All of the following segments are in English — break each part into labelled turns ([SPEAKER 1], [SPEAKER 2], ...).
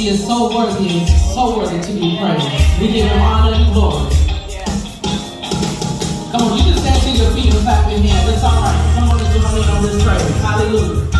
[SPEAKER 1] he is so worthy, so worthy to be praised. We give him honor and glory. Come on, you just stand to your feet and clap your hands. It's all right. Come on and join me on this praise. Hallelujah.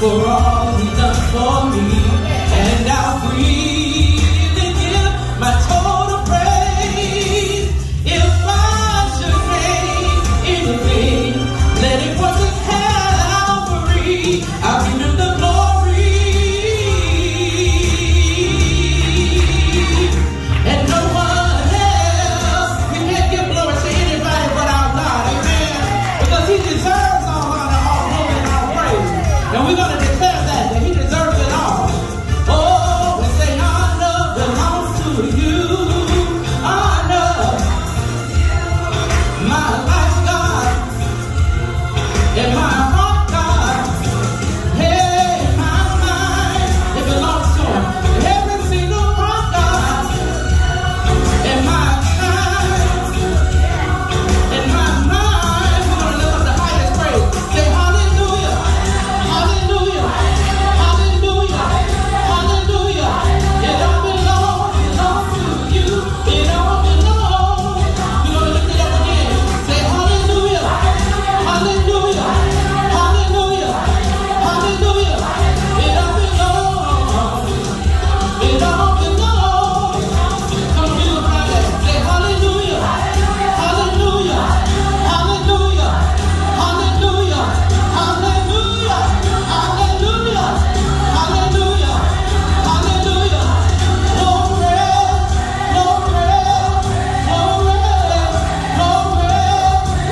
[SPEAKER 1] for all.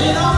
[SPEAKER 1] it on.